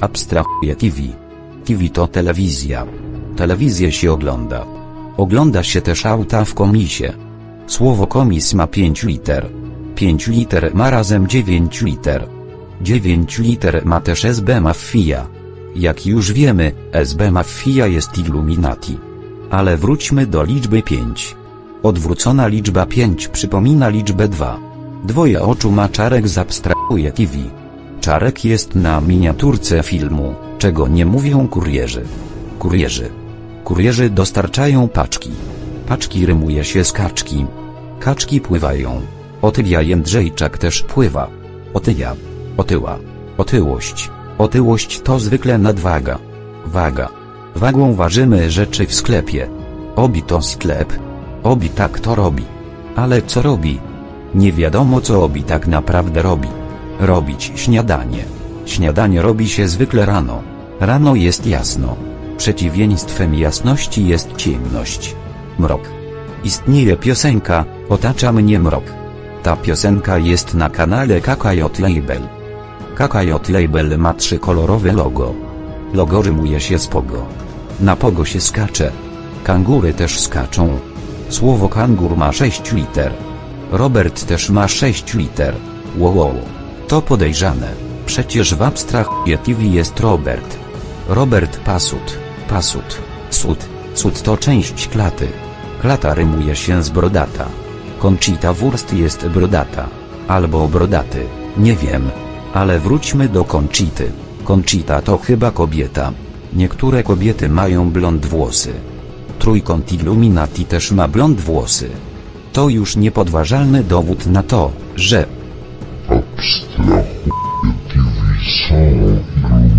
Abstrahuję TV. TV to telewizja. Telewizję się ogląda. Ogląda się też auta w komisie. Słowo komis ma 5 liter. 5 liter ma razem 9 liter. 9 liter ma też SB Mafia. Jak już wiemy, SB Mafia jest Illuminati. Ale wróćmy do liczby 5. Odwrócona liczba 5 przypomina liczbę 2. Dwoje oczu ma Czarek z Abstrahuje TV. Czarek jest na miniaturce filmu, czego nie mówią kurierzy. Kurierzy. Kurierzy dostarczają paczki. Paczki rymuje się z kaczki. Kaczki pływają. Otylia Jędrzejczak też pływa. Otyja. Otyła. Otyłość. Otyłość to zwykle nadwaga. Waga. Wagą ważymy rzeczy w sklepie. Obi to sklep. Obi tak to robi. Ale co robi? Nie wiadomo co Obi tak naprawdę robi. Robić śniadanie. Śniadanie robi się zwykle rano. Rano jest jasno. Przeciwieństwem jasności jest ciemność. Mrok. Istnieje piosenka, otacza mnie mrok. Ta piosenka jest na kanale KKJ Label. KKJ Label ma trzykolorowe logo. Logo rymuje się z pogo. Na pogo się skacze. Kangury też skaczą. Słowo kangur ma 6 liter. Robert też ma 6 liter. Wow, wow. To podejrzane. Przecież w abstrahuje TV jest Robert. Robert Pasut. Pasut. Sud. Sud to część klaty. Klata rymuje się z brodata. Conchita Wurst jest brodata. Albo brodaty. Nie wiem. Ale wróćmy do Conchity. Conchita to chyba kobieta. Niektóre kobiety mają blond włosy. Trójkąt Illuminati też ma blond włosy. To już niepodważalny dowód na to, że Ups, la TV song.